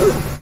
Ugh!